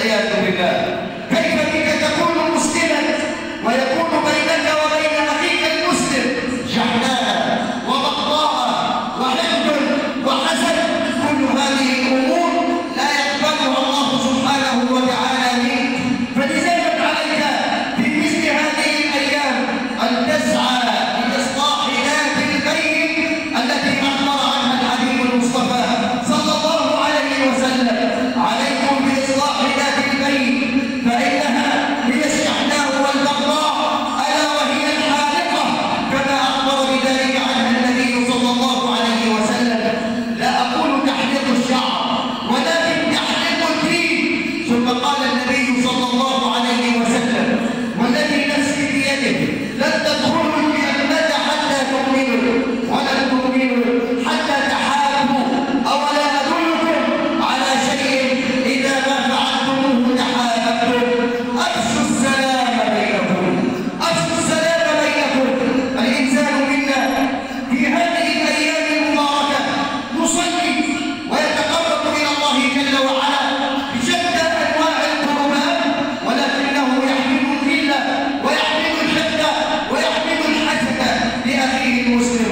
விளையாட்டு பின்னர் Imagina que nos